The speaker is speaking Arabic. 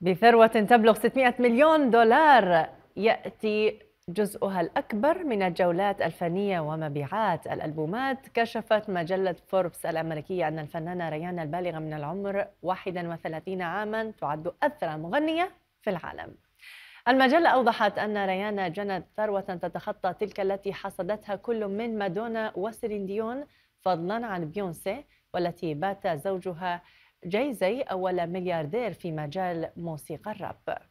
بثروة تبلغ 600 مليون دولار يأتي جزءها الأكبر من الجولات الفنية ومبيعات الألبومات. كشفت مجلة فوربس الأمريكية أن الفنانة ريانا البالغة من العمر 31 عاما تعد أثرى مغنية في العالم. المجلة أوضحت أن ريانا جنت ثروة تتخطى تلك التي حصدتها كل من مادونا وسيرين ديون فضلا عن بيونسي والتي بات زوجها جاي زي أول ملياردير في مجال موسيقى الراب.